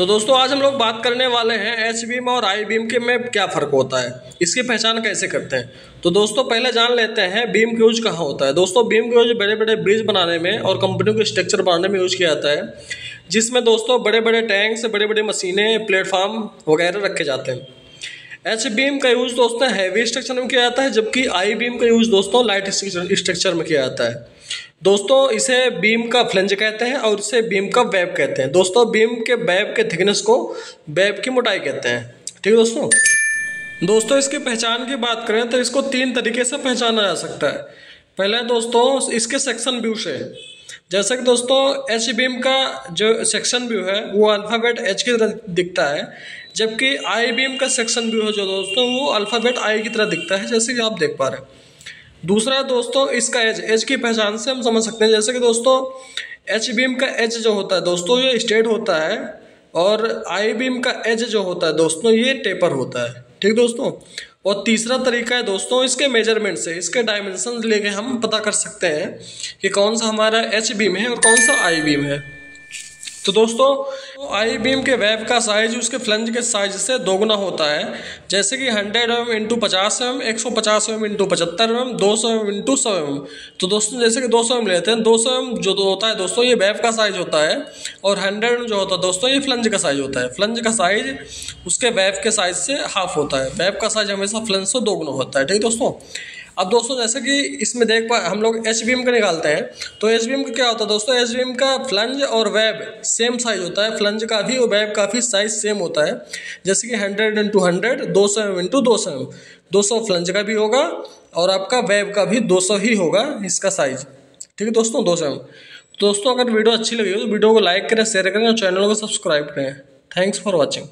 तो दोस्तों, आज हम लोग बात करने वाले हैं एच बीम और आई बीम के में क्या फ़र्क होता है, इसकी पहचान कैसे करते हैं। तो दोस्तों, पहले जान लेते हैं बीम का कहाँ होता है। दोस्तों बीम का बड़े बड़े ब्रिज बनाने में और कंपनियों के स्ट्रक्चर बनाने में यूज़ किया जाता है, जिसमें दोस्तों बड़े बड़े टैंक्स बड़े बड़े मशीनें प्लेटफार्म वगैरह रखे जाते हैं। एच बीम का यूज़ दोस्तों हैवी स्ट्रक्चर में किया जाता है, जबकि आई बीम का यूज़ दोस्तों लाइट स्ट्रक्चर में किया जाता है। दोस्तों, इसे बीम का फ्लंज कहते हैं और इसे बीम का वेब कहते हैं। दोस्तों बीम के वेब के थिकनेस को वेब की मोटाई कहते हैं। ठीक है दोस्तों? दोस्तों, इसकी पहचान की बात करें तो इसको तीन तरीके से पहचाना जा सकता है। पहले दोस्तों, इसके सेक्शन व्यू से। जैसे कि दोस्तों एच बीम का जो सेक्शन व्यू है, वो अल्फ़ाबेट एच की तरह दिखता है, जबकि आई बीम का सेक्शन व्यू है जो दोस्तों, वो अल्फ़ाबेट आई की तरह दिखता है, जैसे कि आप देख पा रहे हैं। दूसरा दोस्तों, इसका एज एज की पहचान से हम समझ सकते हैं, जैसे कि दोस्तों एच बीम का एज जो होता है, दोस्तों, ये स्ट्रेट होता है, और आई बीम का एज जो होता है, दोस्तों, ये टेपर होता है। ठीक दोस्तों? और तीसरा तरीका है दोस्तों, इसके मेज़रमेंट से, इसके डायमेंशन लेके हम पता कर सकते हैं कि कौन सा हमारा एच बीम है और कौन सा आई बीम है। तो दोस्तों आई बीम के वेब का साइज़ उसके फ्लंज के साइज़ से दोगुना होता है। जैसे कि हंड्रेड एम इंटू पचास एम एक सौ पचास एम इंटू पचहत्तर एम दो सौ एम इंटू सौ एम तो दोस्तों, जैसे कि दो सौ एम लेते हैं, दो सौ एम जो होता है, दोस्तों, ये वेब का साइज़ होता है। और हंड्रेड जो होता है, दोस्तों, ये फ्लंज का साइज़ होता है। फ्लंज का साइज़ उसके वेब के साइज़ से हाफ़ होता है। वेब का साइज़ हमेशा फ्लंज से दोगुना होता है। ठीक है दोस्तों? अब दोस्तों, जैसे कि इसमें देख पा हम लोग एच बी एम का निकालते हैं। तो एच बी एम का क्या होता है दोस्तों? एच बी एम का फ्लंज और वेब सेम साइज़ होता है। फ्लंज का भी और वेब का भी साइज़ सेम होता है। जैसे कि हंड्रेड इंटू हंड्रेड दो सौ एम इंटू दो सौ। एम दो सौ फ्लंज का भी होगा और आपका वेब का भी दो सौ ही होगा इसका साइज़ ठीक है दोस्तों? दो सौ। एम दोस्तों, अगर वीडियो अच्छी लगी हो तो वीडियो को लाइक करें शेयर करें और चैनल को सब्सक्राइब करें। Thanks for watching